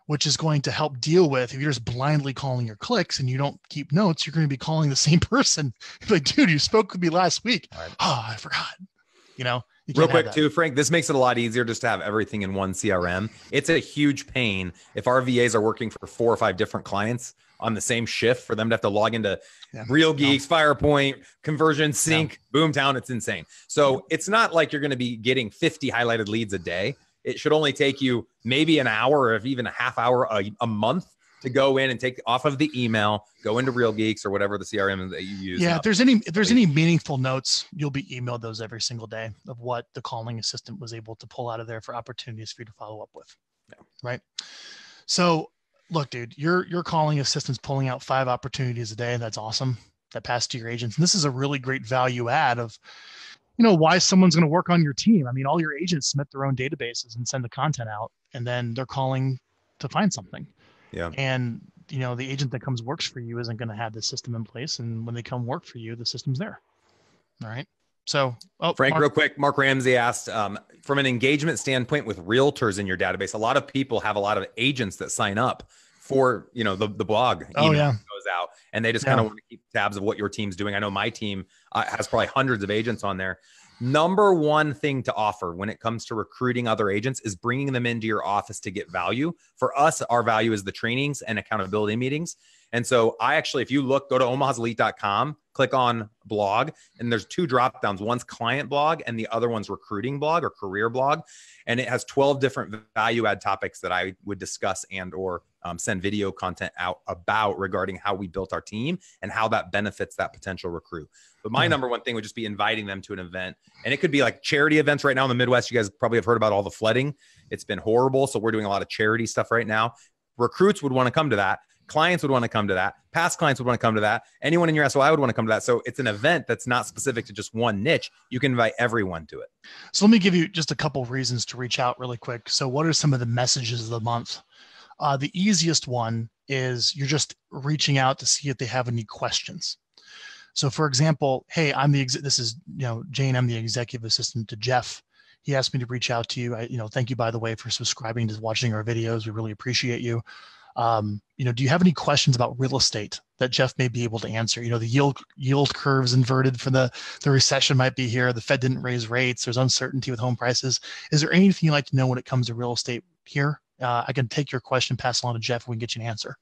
which is going to help deal with if you're just blindly calling your clicks and you don't keep notes, you're going to be calling the same [laughs] person. like, dude, you spoke with me last week. Right. Oh, I forgot. You know, Real quick, too, Frank, this makes it a lot easier just to have everything in one CRM. It's a huge pain if our VAs are working for four or five different clients on the same shift for them to have to log into yeah. Real Geeks, no. FirePoint, Conversion Sync, no. Boomtown. It's insane. So it's not like you're going to be getting 50 highlighted leads a day. It should only take you maybe an hour or even a half hour a, a month to go in and take off of the email, go into Real Geeks or whatever the CRM that you use. Yeah, if there's any if there's any meaningful notes, you'll be emailed those every single day of what the calling assistant was able to pull out of there for opportunities for you to follow up with. Yeah. Right. So look, dude, your your calling assistant's pulling out five opportunities a day, that's awesome. That pass to your agents. And this is a really great value add of you know why someone's going to work on your team i mean all your agents submit their own databases and send the content out and then they're calling to find something yeah. And you know, the agent that comes works for you isn't going to have the system in place, and when they come work for you, the system's there. All right. So, oh, Frank, Mark. real quick, Mark Ramsey asked um, from an engagement standpoint with realtors in your database. A lot of people have a lot of agents that sign up for you know the the blog. Oh yeah, goes out, and they just yeah. kind of want to keep tabs of what your team's doing. I know my team uh, has probably hundreds of agents on there number one thing to offer when it comes to recruiting other agents is bringing them into your office to get value. For us, our value is the trainings and accountability meetings. And so I actually, if you look, go to omahaselite.com, click on blog, and there's two drop downs. One's client blog and the other one's recruiting blog or career blog. And it has 12 different value add topics that I would discuss and or um, send video content out about regarding how we built our team and how that benefits that potential recruit. But my mm-hmm. number one thing would just be inviting them to an event. And it could be like charity events right now in the Midwest. You guys probably have heard about all the flooding. It's been horrible. So we're doing a lot of charity stuff right now. Recruits would want to come to that. Clients would want to come to that. Past clients would want to come to that. Anyone in your SOI would want to come to that. So it's an event that's not specific to just one niche. You can invite everyone to it. So let me give you just a couple reasons to reach out really quick. So, what are some of the messages of the month? Uh, the easiest one is you're just reaching out to see if they have any questions. So, for example, hey, I'm the ex- this is you know Jane. I'm the executive assistant to Jeff. He asked me to reach out to you. I, you know, thank you by the way for subscribing to watching our videos. We really appreciate you. Um, you know, do you have any questions about real estate that Jeff may be able to answer? You know, the yield yield curves inverted for the the recession might be here. The Fed didn't raise rates. There's uncertainty with home prices. Is there anything you'd like to know when it comes to real estate here? Uh, I can take your question, pass along to Jeff, and we can get you an answer.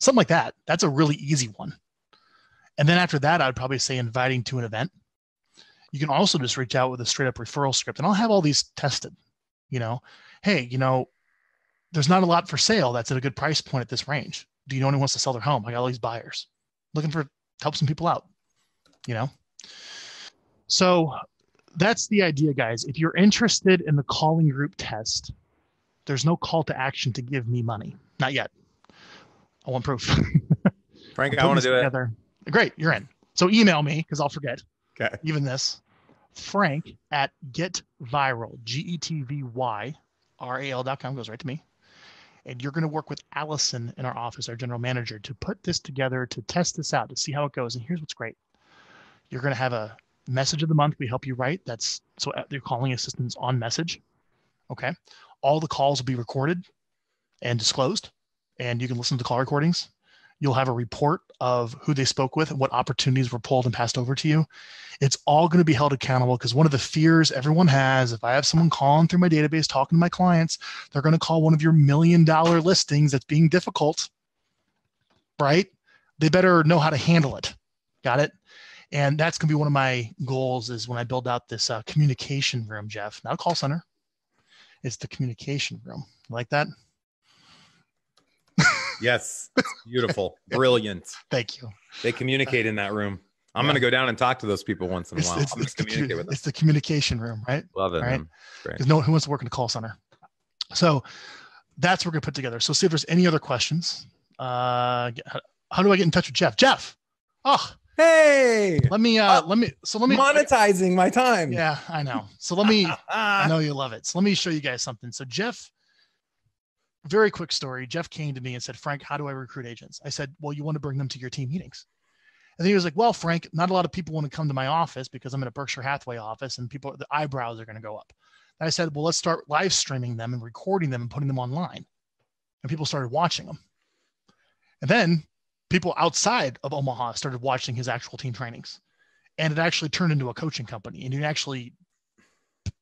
Something like that. That's a really easy one. And then after that, I'd probably say inviting to an event. You can also just reach out with a straight up referral script, and I'll have all these tested. You know, hey, you know, there's not a lot for sale that's at a good price point at this range. Do you know anyone wants to sell their home? I got all these buyers looking for help some people out. You know, so that's the idea, guys. If you're interested in the calling group test, there's no call to action to give me money. Not yet. I want proof. [laughs] Frank, I want to do together. it. Great, you're in. So email me because I'll forget. Okay. Even this. Frank at getvyral, G E T V Y R A L.com goes right to me. And you're going to work with Allison in our office, our general manager, to put this together, to test this out, to see how it goes. And here's what's great you're going to have a message of the month we help you write. That's so uh, you're calling assistants on message. Okay. All the calls will be recorded and disclosed, and you can listen to the call recordings. You'll have a report of who they spoke with and what opportunities were pulled and passed over to you. It's all going to be held accountable because one of the fears everyone has if I have someone calling through my database talking to my clients, they're going to call one of your million dollar listings that's being difficult, right? They better know how to handle it. Got it? And that's going to be one of my goals is when I build out this uh, communication room, Jeff, not a call center. It's the communication room. Like that? Yes, beautiful, brilliant. Thank you. They communicate in that room. I'm yeah. going to go down and talk to those people once in a while. It's, it's, the, it's the, communication room, right? Love it. Right. Because no one who wants to work in a call center. So that's what we're going to put together. So see if there's any other questions. Uh, how do I get in touch with Jeff? Jeff. Oh, hey. Let me. Uh, uh let me. So let me monetizing my time. Yeah, I know. So let me. [laughs] I know you love it. So let me show you guys something. So Jeff very quick story. Jeff came to me and said, Frank, how do I recruit agents? I said, Well, you want to bring them to your team meetings. And he was like, Well, Frank, not a lot of people want to come to my office because I'm in a Berkshire Hathaway office and people, the eyebrows are going to go up. And I said, Well, let's start live streaming them and recording them and putting them online. And people started watching them. And then people outside of Omaha started watching his actual team trainings. And it actually turned into a coaching company. And you actually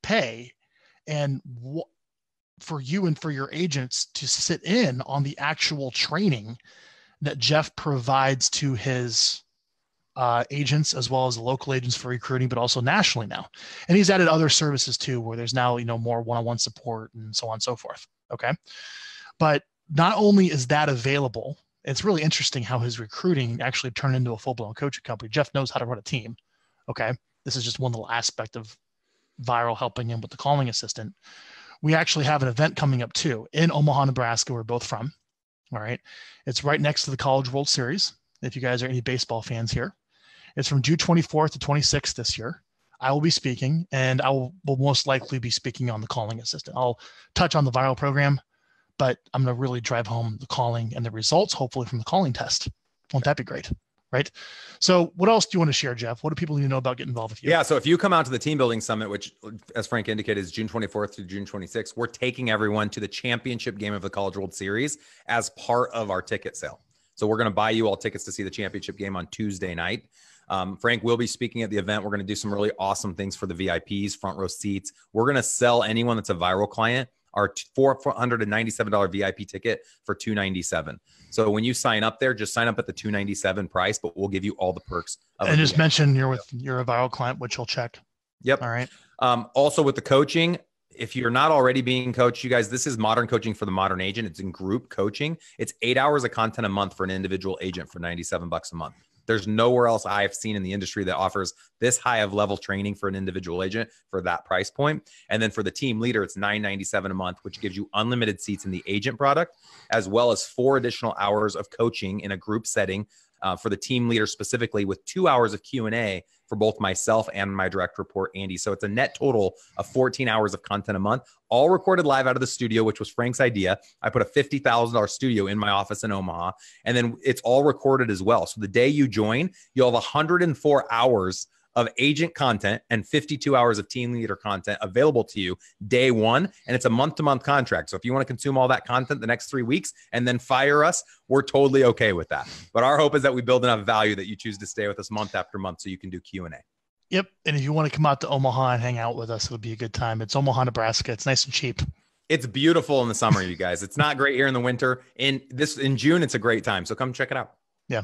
pay and w- for you and for your agents to sit in on the actual training that Jeff provides to his uh, agents as well as local agents for recruiting, but also nationally now. And he's added other services too, where there's now you know more one-on-one support and so on and so forth. Okay, but not only is that available, it's really interesting how his recruiting actually turned into a full-blown coaching company. Jeff knows how to run a team. Okay, this is just one little aspect of Vyral helping him with the calling assistant. We actually have an event coming up too in Omaha, Nebraska. We're both from. All right, it's right next to the College World Series. If you guys are any baseball fans here, it's from June 24th to 26th this year. I will be speaking, and I will, will most likely be speaking on the calling assistant. I'll touch on the Vyral program, but I'm going to really drive home the calling and the results, hopefully, from the calling test. Won't that be great? Right. So, what else do you want to share, Jeff? What do people need to know about getting involved with you? Yeah. So, if you come out to the team building summit, which, as Frank indicated, is June 24th to June 26th, we're taking everyone to the championship game of the College World Series as part of our ticket sale. So, we're going to buy you all tickets to see the championship game on Tuesday night. Um, Frank will be speaking at the event. We're going to do some really awesome things for the VIPs, front row seats. We're going to sell anyone that's a Vyral client our $497 VIP ticket for 297 So when you sign up there, just sign up at the 297 price, but we'll give you all the perks. and just VIP. mention you're with you're a Vyral client, which you'll check. Yep. All right. Um, also with the coaching, if you're not already being coached, you guys, this is modern coaching for the modern agent. It's in group coaching. It's eight hours of content a month for an individual agent for 97 bucks a month. There's nowhere else I have seen in the industry that offers this high of level training for an individual agent for that price point. And then for the team leader, it's 997 a month, which gives you unlimited seats in the agent product, as well as four additional hours of coaching in a group setting uh, for the team leader specifically with two hours of q&a for both myself and my direct report andy. So it's a net total of 14 hours of content a month all recorded live out of the studio which was frank's idea. I put a $50000 studio in my office in omaha and then it's all recorded as well. So the day you join you'll have 104 hours of agent content and 52 hours of team leader content available to you day one. And it's a month to month contract. So if you want to consume all that content the next three weeks and then fire us, we're totally okay with that. But our hope is that we build enough value that you choose to stay with us month after month so you can do Q&A. Yep. And if you want to come out to Omaha and hang out with us, it'll be a good time. It's Omaha, Nebraska. It's nice and cheap. It's beautiful in the summer, you guys. It's not great here in the winter. In this in June, it's a great time. So come check it out. Yeah.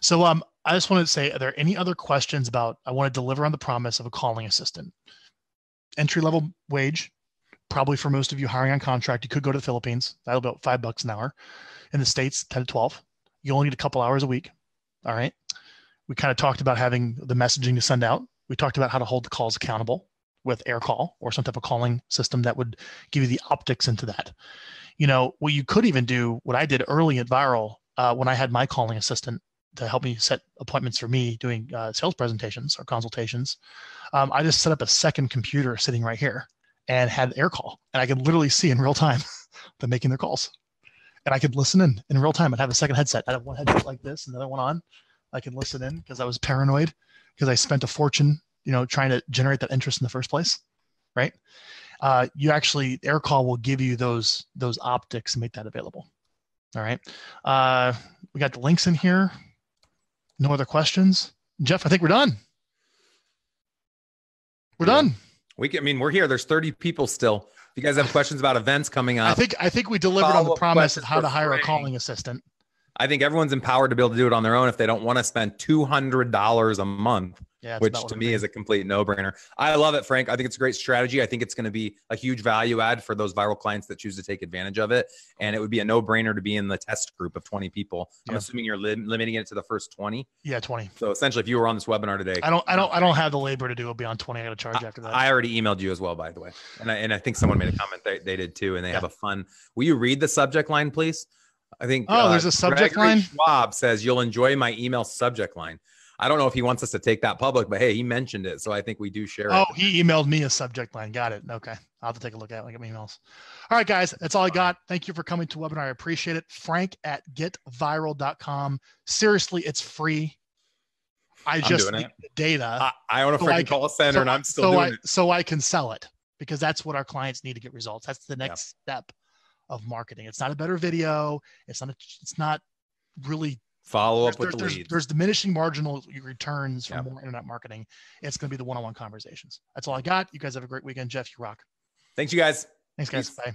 So um I just wanted to say, are there any other questions about I want to deliver on the promise of a calling assistant? Entry level wage, probably for most of you hiring on contract, you could go to the Philippines. That'll be about five bucks an hour. In the States, 10 to 12. You only need a couple hours a week. All right. We kind of talked about having the messaging to send out. We talked about how to hold the calls accountable with AirCall or some type of calling system that would give you the optics into that. You know, what you could even do, what I did early at Vyral uh, when I had my calling assistant to help me set appointments for me doing uh, sales presentations or consultations, um, I just set up a second computer sitting right here and had AirCall, and I could literally see in real time [laughs] them making their calls, and I could listen in in real time. I'd have a second headset. I'd have one headset like this, another one on. I could listen in because I was paranoid because I spent a fortune, you know, trying to generate that interest in the first place, right? Uh, you actually AirCall will give you those those optics and make that available. All right. Uh, we got the links in here. No other questions? Jeff, I think we're done. We're yeah. done. We can, I mean, we're here. There's 30 people still. If you guys have questions about events coming up, I think I think we delivered on the promise of how to hire a calling assistant. I think everyone's empowered to be able to do it on their own if they don't want to spend $200 a month yeah, which to me is a complete no-brainer. I love it, Frank. I think it's a great strategy. I think it's going to be a huge value add for those Vyral clients that choose to take advantage of it, and it would be a no-brainer to be in the test group of 20 people. I'm assuming you're limiting it to the first 20. Yeah, 20. So essentially, if you were on this webinar today, I don't, I don't, I don't have the labor to do it beyond 20. I got to charge after that. I already emailed you as well, by the way, and I, and I think someone made a comment they, they did too, and they yeah. have a fun. Will you read the subject line, please? I think. Oh, uh, there's a subject Gregory line. Schwab says you'll enjoy my email subject line. I don't know if he wants us to take that public, but hey, he mentioned it, so I think we do share. Oh, it. he emailed me a subject line. Got it. Okay, I'll have to take a look at it. Look at my emails. All right, guys, that's all I got. Thank you for coming to webinar. I appreciate it. Frank at getvyral.com. Seriously, it's free. I just need the data. I, I own a so freaking call center, so, and I'm still so doing I, it. So I can sell it because that's what our clients need to get results. That's the next step of marketing. It's not a better video. It's not. A, it's not really Follow up there's, with there's, leads. There's diminishing marginal returns from yep. more internet marketing. It's going to be the one-on-one conversations. That's all I got. You guys have a great weekend. Jeff, you rock. Thanks, you guys. Thanks, guys. Peace. Bye.